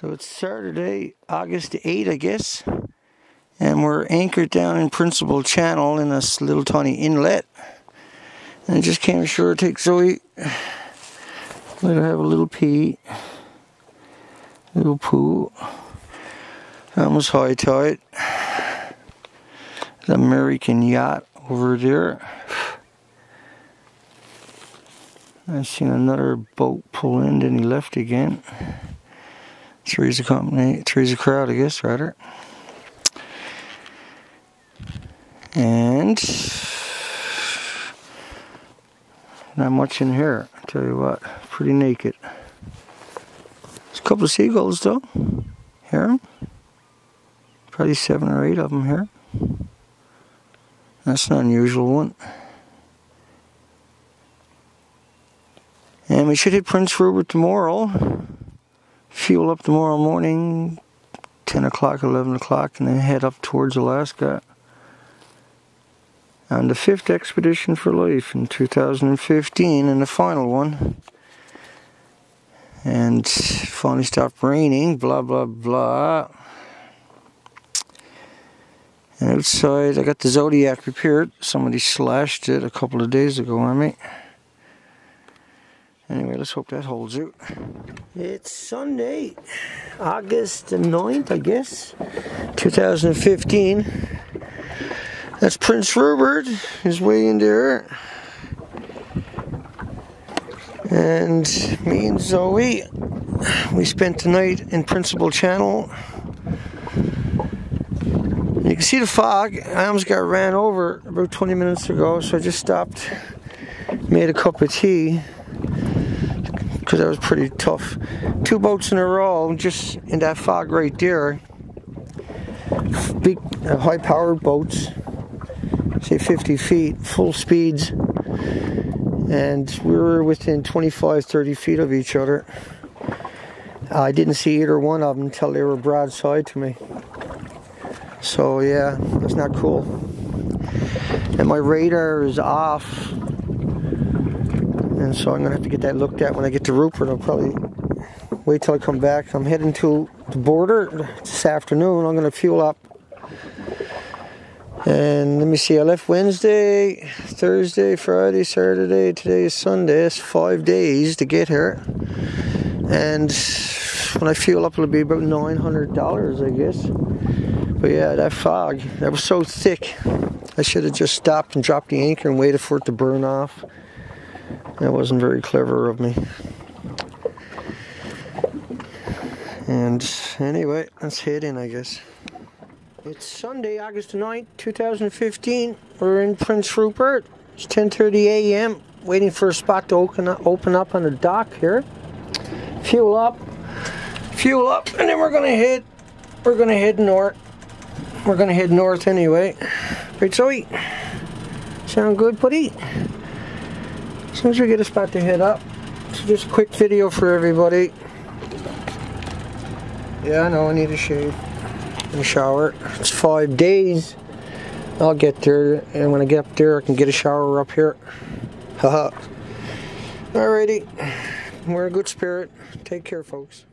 So it's Saturday, August 8, I guess. And we're anchored down in Principe Channel in this little tiny inlet. And I just came ashore to take Zoe. Let her have a little pee. Little poo. Almost high tide. The American yacht over there. I seen another boat pull in, then he left again. Three's a company, three's a crowd, I guess, rather. And not much in here, I tell you what, pretty naked. There's a couple of seagulls though, here. Probably seven or eight of them here. That's an unusual one. And we should hit Prince Rupert tomorrow. Fuel up tomorrow morning, 10 o'clock, 11 o'clock, and then head up towards Alaska. On the fifth expedition for life in 2015, and the final one. And finally stopped raining, blah, blah, blah. And outside, I got the Zodiac repaired. Somebody slashed it a couple of days ago on me. Anyway, let's hope that holds out. It's Sunday, August 9th, I guess, 2015. That's Prince Rupert. He's way in there. And me and Zoe, we spent the night in Principe Channel. You can see the fog. I almost got ran over about 20 minutes ago, so I just stopped, made a cup of tea because that was pretty tough. Two boats in a row, just in that fog right there. Big, uh, high-powered boats, say 50 feet, full speeds, and we were within 25, 30 feet of each other. I didn't see either one of them until they were broadside to me. So yeah, that's not cool. And my radar is off and so I'm gonna have to get that looked at when I get to Rupert. I'll probably wait till I come back. I'm heading to the border this afternoon. I'm gonna fuel up. And let me see, I left Wednesday, Thursday, Friday, Saturday, today is Sunday. It's five days to get here. And when I fuel up, it'll be about $900, I guess. But yeah, that fog, that was so thick. I should have just stopped and dropped the anchor and waited for it to burn off. That wasn't very clever of me. And anyway, let's head in, I guess. It's Sunday, August 9th, 2015. We're in Prince Rupert. It's 10:30 a.m. Waiting for a spot to open up, open up on the dock here. Fuel up, fuel up, and then we're gonna head. We're gonna head north. We're gonna head north anyway. Right, Zoe. Sound good, buddy? As soon as we get a spot to head up, so just a quick video for everybody. Yeah, I know I need a shave and a shower. It's five days. I'll get there, and when I get up there, I can get a shower up here. Haha. Alrighty, we're in good spirit. Take care, folks.